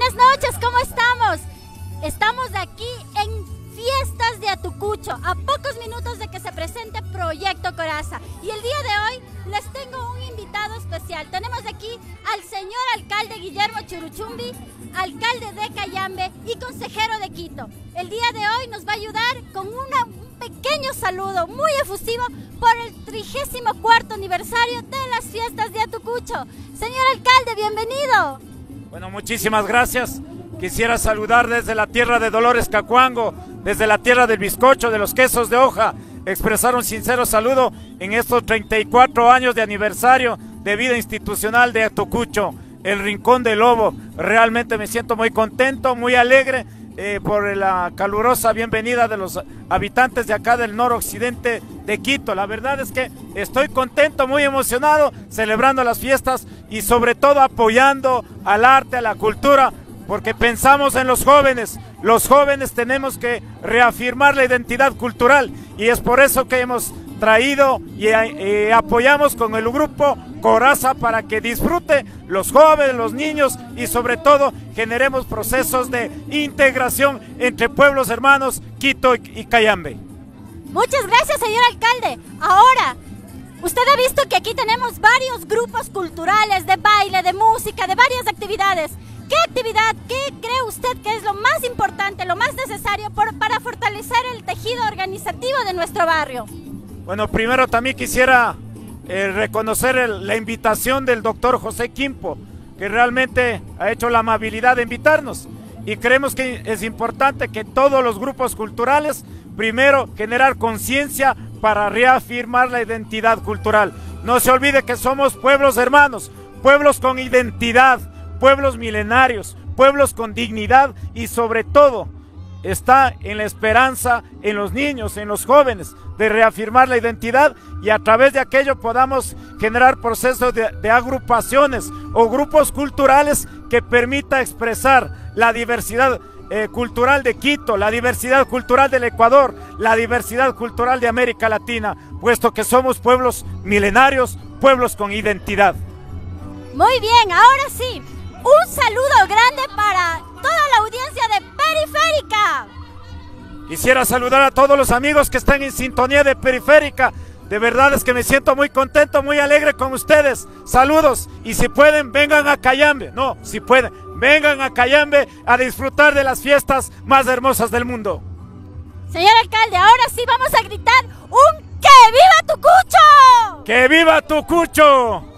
Buenas noches, ¿cómo estamos? Estamos aquí en Fiestas de Atucucho, a pocos minutos de que se presente Proyecto Coraza. Y el día de hoy les tengo un invitado especial. Tenemos aquí al señor alcalde Guillermo Churuchumbi, alcalde de Cayambe y consejero de Quito. El día de hoy nos va a ayudar con un pequeño saludo muy efusivo por el 34 aniversario de las fiestas de Atucucho. Señor alcalde, bienvenido. Bueno, muchísimas gracias. Quisiera saludar desde la tierra de Dolores Cacuango, desde la tierra del bizcocho, de los quesos de hoja, expresar un sincero saludo en estos 34 años de aniversario de vida institucional de Atucucho, el Rincón del Lobo. Realmente me siento muy contento, muy alegre eh, por la calurosa bienvenida de los habitantes de acá del noroccidente de Quito. La verdad es que estoy contento, muy emocionado, celebrando las fiestas y sobre todo apoyando al arte, a la cultura, porque pensamos en los jóvenes. Los jóvenes tenemos que reafirmar la identidad cultural y es por eso que hemos traído y eh, apoyamos con el grupo Coraza para que disfrute los jóvenes, los niños y sobre todo generemos procesos de integración entre pueblos hermanos Quito y Cayambe. Muchas gracias, señor alcalde. Ahora, usted ha visto que aquí tenemos varios grupos culturales de baile, de música, de varias actividades. ¿Qué actividad, qué cree usted que es lo más importante, lo más necesario para fortalecer el tejido organizativo de nuestro barrio? Bueno, primero también quisiera eh, reconocer la invitación del doctor José Quimpo, que realmente ha hecho la amabilidad de invitarnos. Y creemos que es importante que todos los grupos culturales, primero, generar conciencia para reafirmar la identidad cultural. No se olvide que somos pueblos hermanos, pueblos con identidad, pueblos milenarios, pueblos con dignidad y sobre todo está en la esperanza en los niños, en los jóvenes, de reafirmar la identidad y a través de aquello podamos generar procesos de, agrupaciones o grupos culturales que permita expresar la diversidad eh, cultural de Quito, la diversidad cultural del Ecuador, la diversidad cultural de América Latina, puesto que somos pueblos milenarios, pueblos con identidad. Muy bien, ahora sí, un saludo grande para toda la audiencia de Periférica. Quisiera saludar a todos los amigos que están en sintonía de Periférica. De verdad es que me siento muy contento, muy alegre con ustedes. Saludos. Y si pueden, vengan a Cayambe. No, si pueden, vengan a Cayambe a disfrutar de las fiestas más hermosas del mundo. Señor alcalde, ahora sí vamos a gritar un ¡Que viva tu cucho! ¡Que viva tu cucho!